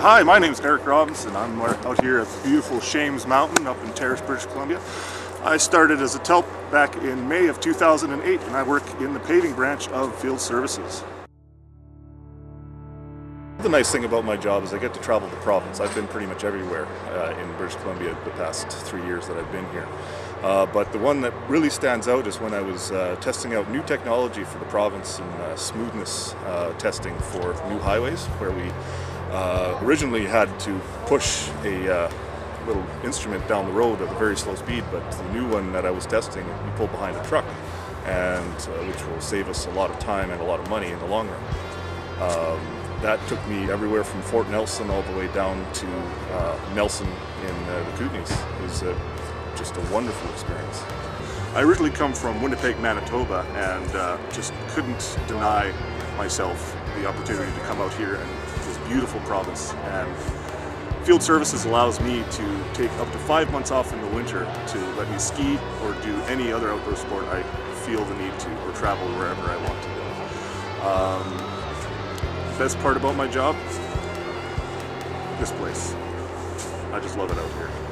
Hi, my name is Eric Robinson. I'm out here at the beautiful Shames Mountain up in Terrace, British Columbia. I started as a TELP back in May of 2008 and I work in the paving branch of Field Services. The nice thing about my job is I get to travel the province. I've been pretty much everywhere uh, in British Columbia the past three years that I've been here. Uh, but the one that really stands out is when I was uh, testing out new technology for the province and uh, smoothness uh, testing for new highways, where we uh, originally had to push a little instrument down the road at a very slow speed, but the new one that I was testing, we pull behind a truck, and which will save us a lot of time and a lot of money in the long run. Um, that took me everywhere from Fort Nelson all the way down to uh, Nelson in uh, the Kootenays. It was uh, just a wonderful experience. I originally come from Winnipeg, Manitoba, and uh, just couldn't deny myself the opportunity to come out here this beautiful province. And Field Services allows me to take up to five months off in the winter to let me ski or do any other outdoor sport I feel the need to, or travel wherever I want to go. Um, best part about my job? This place. I just love it out here.